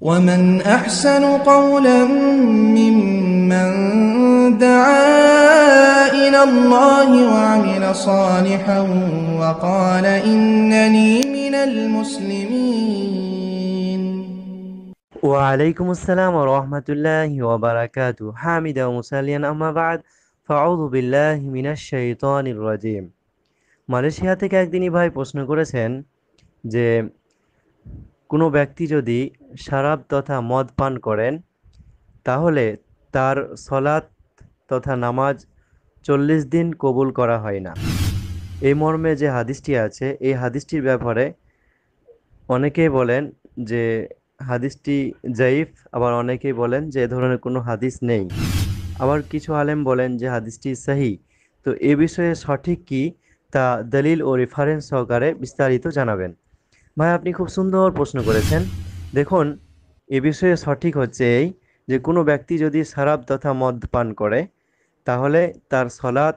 ومن أحسن قولا ممن دعا إلى الله وعمل صالحا وقال إنني من المسلمين وعليكم السلام ورحمة الله وبركاته حامدا ومسليا أما بعد فأعوذ بالله من الشيطان الرجيم Malaysia থেকে একদিনই ভাই প্রশ্ন করেছেন যে কোনো ব্যক্তি যদি শারাব তথা মদ পান করেন, তাহলে তার সলাৎ তথা নামাজ চল্লিশ দিন কবুল করা হয় না। এই মর্মে যে হাদিসটি আছে, এই হাদিসটির ব্যাপারে অনেকেই বলেন যে হাদিসটি জাইফ, আবার অনেকেই বলেন যে এ ধরনের কোনো হাদিস নেই। আবার কিছু আলেম বলেন যে হাদিসটি সাহি। তো এ বিষয়ে সঠিক কি তা দলিল ও রেফারেন্স সহকারে বিস্তারিত জানাবেন। ভাই, আপনি খুব সুন্দর প্রশ্ন করেছেন। দেখুন, এ বিষয়ে সঠিক হচ্ছে এই যে, কোনো ব্যক্তি যদি শারাব তথা মদ পান করে, তাহলে তার সলাৎ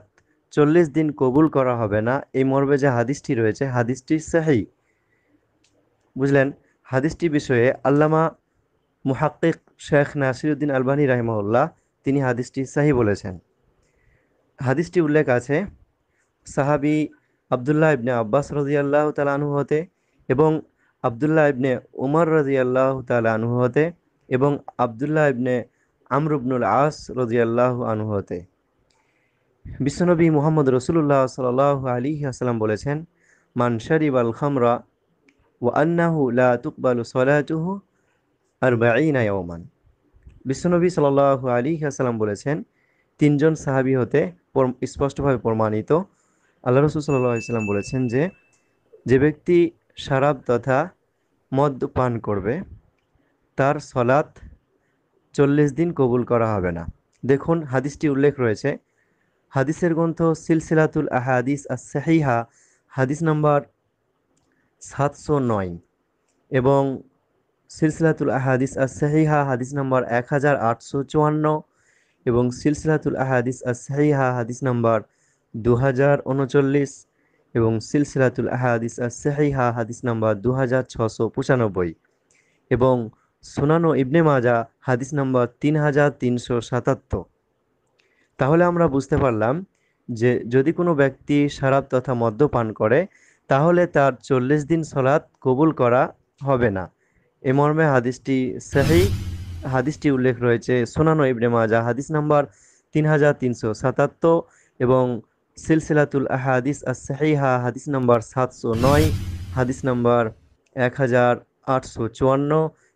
চল্লিশ দিন কবুল করা হবে না। এই মর্মে যে হাদিসটি রয়েছে, হাদিসটি সাহি। বুঝলেন? হাদিসটি বিষয়ে আল্লামা মুহাক্কিক শেখ নাসিরুদ্দিন আলবানী রাহিমউল্লাহ তিনি হাদিসটি সাহি বলেছেন। হাদিসটি উল্লেখ আছে, সাহাবি আবদুল্লাহ ইবনে আব্বাস রাজিয়াল্লাহ তালা আনহু হতে এবং আবদুল্লাহ ইবনে উমর রাজিয়াল্লাহ তালা আনহু হতে এবং আবদুল্লাহ ইবনে আমরুবনুল আস আনহু হতে। বিশ্বনবী মুহাম্মদ রসুল্লাহ সাল আলী আসসালাম বলেছেন, মান শরিব আল খামরা ও আন্নাহু লা তুকবালু সলাতুহু আর বাঈনা ইয়াওমান। বিশ্বনবী সাল আলী আসসালাম বলেছেন, তিনজন সাহাবি হতে স্পষ্টভাবে প্রমাণিত। আল্লাহ রসুল সাল্লাহ ইসলাম বলেছেন যে যে ব্যক্তি শারাব তথা মদ পান করবে। তার সলাৎ চল্লিশ দিন কবুল করা হবে না। দেখুন, হাদিসটি উল্লেখ রয়েছে। হাদিসের গ্রন্থ সিলসিলাতুল আহাদিস আসাহিহা হাদিস নাম্বার সাতশো নয় এবং সিলসিলাতুল আহাদিস আসাহিহা হাদিস নাম্বার এক হাজার আটশো চুয়ান্ন এবং সিলসিলাতুল আহাদিস আসাহিহা হাদিস নাম্বার দু হাজার উনচল্লিশ এবং সিলসিলাতুল আহাদিস আসাহিহা হাদিস নাম্বার দু হাজার ছশো পঁচানব্বই এবং সুনানো ইবনে মাজা হাদিস নাম্বার তিন হাজার তিনশো সাতাত্তর। তাহলে আমরা বুঝতে পারলাম যে যদি কোনো ব্যক্তি শারাব তথা মদ্যপান করে, তাহলে তার চল্লিশ দিন সলাৎ কবুল করা হবে না। এ মর্মে হাদিসটি সাহি, হাদিসটি উল্লেখ রয়েছে সোনানো ইবনে মাজা হাদিস নাম্বার তিন হাজার তিনশো সাতাত্তর এবং সিলসিলাতুল আহাদিস আসাহিহা হাদিস নাম্বার সাতশো নয়, হাদিস নাম্বার এক হাজার আটশো চুয়ান্ন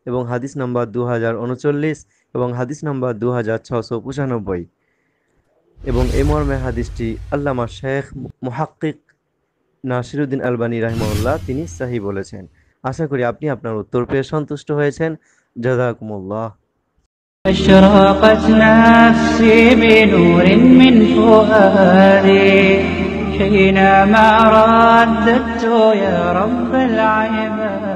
এবং হাদিস নাম্বার দু হাজার উনচল্লিশ এবং হাদিস নাম্বার দু হাজার ছশো পঁচানব্বই। এবং এ মর্মে হাদিসটি আল্লামা শেখ মুহাক্কিক নাসিরুদ্দিন আলবানী রাহিমউল্লাহ তিনি সাহি বলেছেন। আশা করি আপনি আপনার উত্তর পেয়ে সন্তুষ্ট হয়েছেন। জাজাকুমুল্লাহ أشرقت نفسي بنور من فؤادي حينما رددت يا رب العباد.